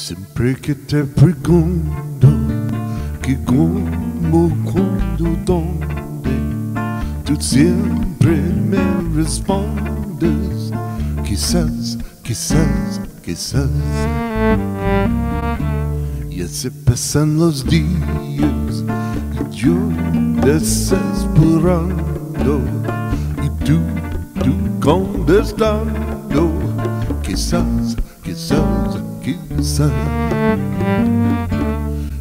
Sempre que te pergunto que como, quando, donde, tu sempre me respondes quizás, quizás, quizás. Y así pasan los días y yo desesperando y tú, tú contestando quizás, quizás, quizás.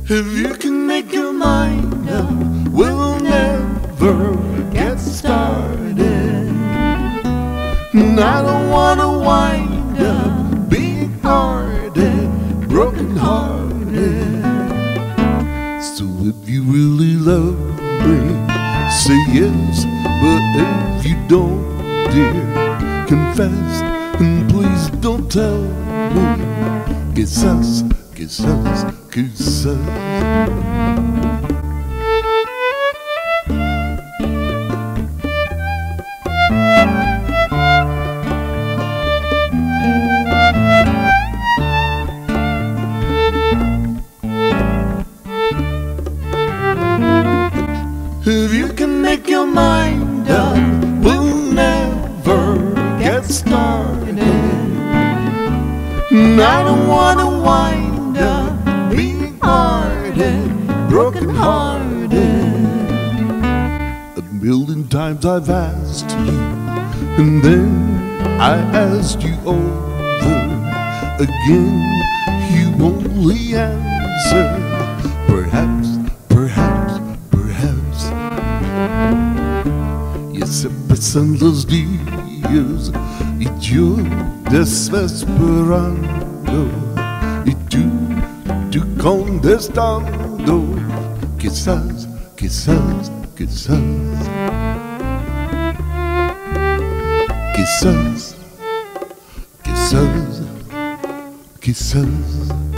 If you can make your mind up, we'll never get started. And I don't wanna wind up being hearted, broken hearted. So if you really love me, say yes. But if you don't, dear, confess. And please don't tell me. Quizás, quizás, quizás. If you can make your mind up, And I don't wanna wind up being hearted, broken hearted. A million times I've asked you, and then I asked you over again. You only answer, perhaps, perhaps, perhaps. Y se pasan los días y yo desesperando y tú, tú contestando quizás, quizás, quizás. Quizás, quizás, quizás.